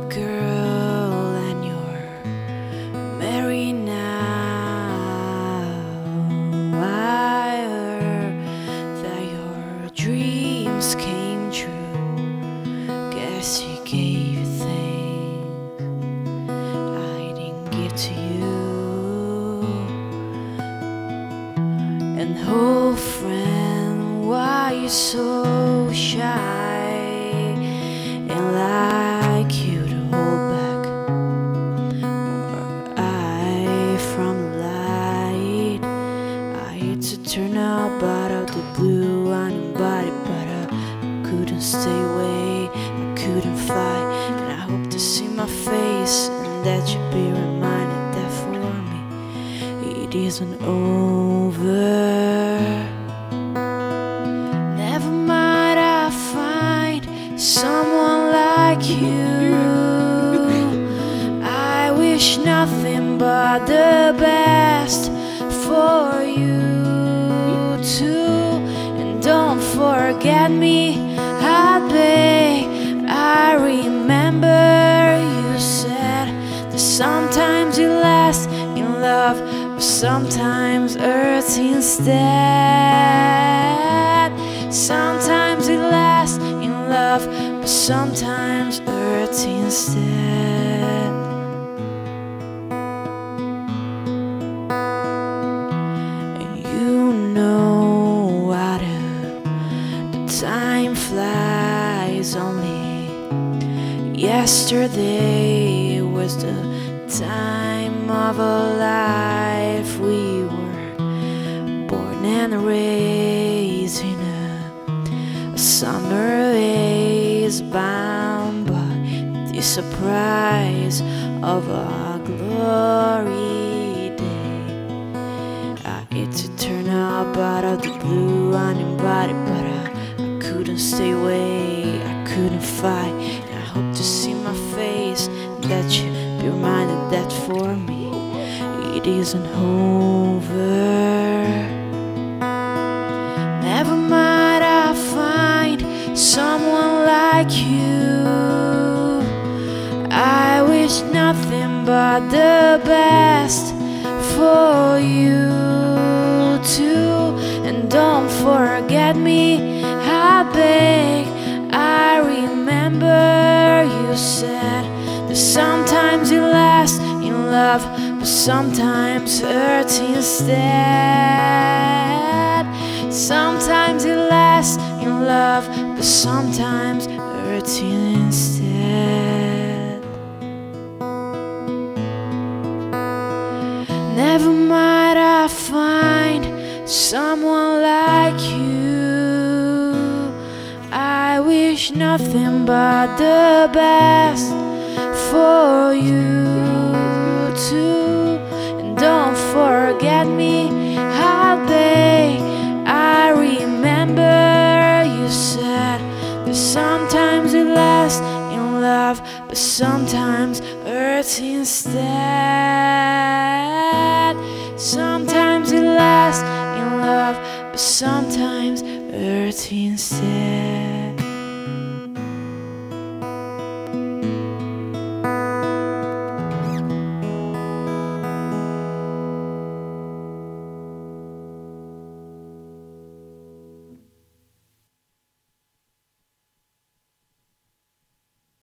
girl and you're married now. I heard that your dreams came true. Guess he gave you things I didn't give to you. And oh, friend, why you so shy and lie? I to turn out, but out the blue, uninvited, but I couldn't stay away, I couldn't fight, and I hope to see my face and that you be reminded that for me it isn't over. Never mind, I find someone like you. I wish nothing but the best for you forget me, I beg. I remember you said that sometimes you last in love, but sometimes hurts instead. Sometimes it lasts in love, but sometimes hurts instead. Time flies only. Yesterday was the time of our life. We were born and raised in a, summer haze, bound by the surprise of a glory day. I hate to turn up out, of the blue, uninvited, but I stay away, I couldn't fight, I hope to see my face, that you be reminded that for me it isn't over. Never mind, I'll find someone like you. I wish nothing but the best love, but sometimes hurt instead. Sometimes it lasts in love, but sometimes hurts instead. Never mind, I find someone like you. I wish nothing but the best for you too. And don't forget me, I beg. I remember you said that sometimes it lasts in love, but sometimes hurts instead. Sometimes it lasts in love, but sometimes hurts instead.